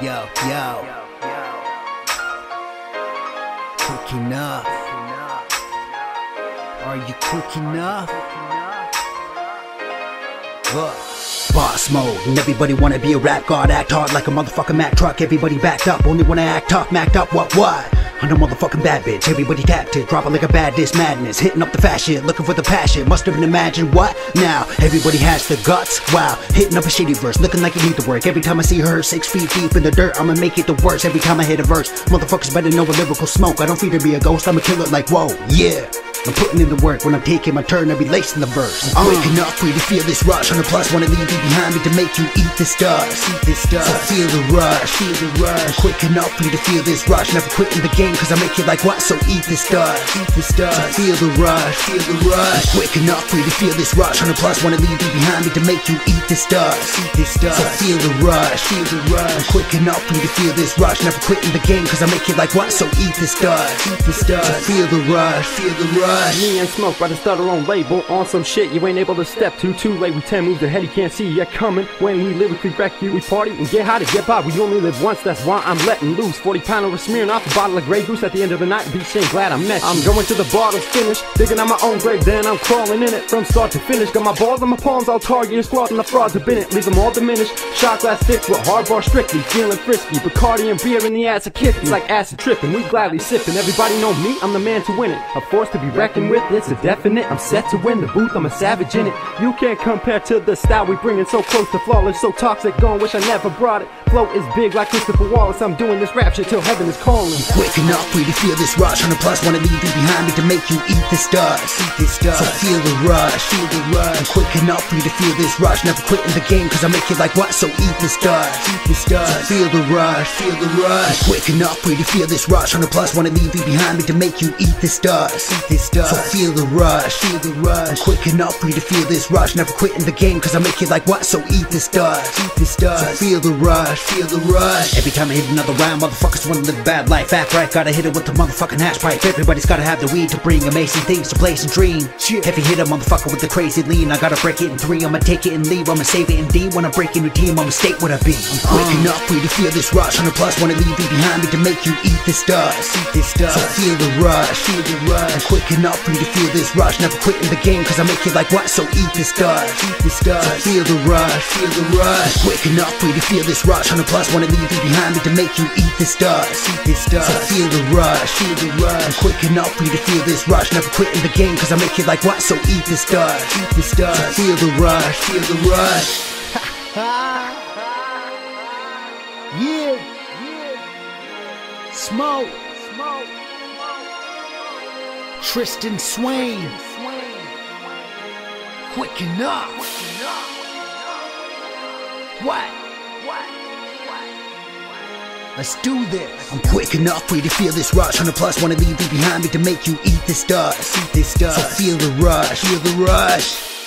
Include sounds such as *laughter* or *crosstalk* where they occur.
Yo, yo. Quick enough. Are you quick enough? Look. Boss mode, and everybody wanna be a rap god, act hard like a motherfucking Mack truck. Everybody backed up, only wanna act tough, macked up, what, what? I'm a motherfucking bad bitch, everybody it, dropping like a bad diss madness, hitting up the fast shit, looking for the passion. Must have been imagined what? Now, everybody has the guts, wow, hitting up a shitty verse, looking like you need to work. Every time I see her six feet deep in the dirt, I'ma make it the worst. Every time I hit a verse, motherfuckers better know a lyrical smoke. I don't fear to be a ghost, I'ma kill killer like whoa, yeah. I'm putting in the work when I'm taking my turn, I be lacing the verse. I'm waking up for you to feel this rush. On the plus, wanna leave you behind me to make you eat this dust. Eat this dust. So feel the rush, feel the rush. I'm quick enough for you to feel this rush. Never quitting the game, cause I make it like what? So eat this dust. Eat this dust. So feel the rush, feel the rush. I'm quick enough for you to feel this rush. On the plus, wanna leave you behind me to make you eat this dust. Eat this dust. So feel the rush, feel the rush. I'm quick enough for you to feel this rush. Never quitting the game, cause I make it like what? So eat this dust. Eat this dust. So feel the rush, feel the rush. Me and Smoke by the stutter on label on some shit you ain't able to step to. Too late, we 10 moves ahead, you can't see yet coming. When we lyrically wreck you, we party and get high to get by. We only live once, that's why I'm letting loose. 40 pound of smearing off a bottle of Grey Goose at the end of the night. Be saying glad I met you. I'm going to the bottle's finish, digging out my own grave, then I'm crawling in it from start to finish. Got my balls and my palms all target squads and the frauds have been it. Leave them all diminished. Shot glass sticks with hard bar strictly, feeling frisky. Bacardi and beer in the ass of kids like acid tripping. We gladly sipping. Everybody know me, I'm the man to win it. A force to be reckoned with, it's a definite. I'm set to win the booth, I'm a savage in it. You can't compare to the style we bring it so close to flawless, so toxic. Gone, wish I never brought it. Flow is big like Christopher Wallace. I'm doing this rap shit till heaven is calling. Quick enough for you to feel this rush. On the plus, wanna leave you behind me to make you eat this dust. Eat this dust. So feel the rush, feel the rush. I'm quick enough for you to feel this rush. Never quitting the game, cause I make it like what? So eat this dust. Eat this dust. So feel the rush, feel the rush. I'm quick enough for you to feel this rush. On the plus, wanna leave you behind me to make you eat this dust. Eat this dust. So feel the rush, feel the rush. I'm quick enough for you to feel this rush. Never quitting the game, cause I make it like what? So eat this dust. Eat this dust. So feel the rush, feel the rush. Every time I hit another round, motherfuckers wanna live a bad life. Act right, gotta hit it with the motherfucking hash pipe. Everybody's gotta have the weed to bring amazing things to place and dream. If you hit a motherfucker with the crazy lean, I gotta break it in three. I'ma take it and leave. I'ma save it in D. When I break in your team, I'ma state what I be. I'm quick enough for you to feel this rush. On the plus, wanna leave you behind me to make you eat this dust. Eat this dust. So feel the rush, feel the rush. I'm quick enough for you to feel this rush. Never quitting the game, cause I make it like what? So eat this dust. Eat this dust. So feel the rush, feel the rush. I'm quick enough for you to feel this rush. On the plus, wanna leave you behind me to make you eat this dust. Eat this dust. So feel the rush, feel the rush. I'm quick enough for you to feel this rush. Never quitting the game, cause I make it like what? So eat this dust. Eat this dust. So feel the rush, feel the rush. *laughs* yeah. Smoke. Tristan Swain. Quick enough. What? Let's do this. I'm quick enough for you to feel this rush. On the plus, wanna leave you behind me to make you eat this dust. Eat this dust. So feel the rush. Feel the rush.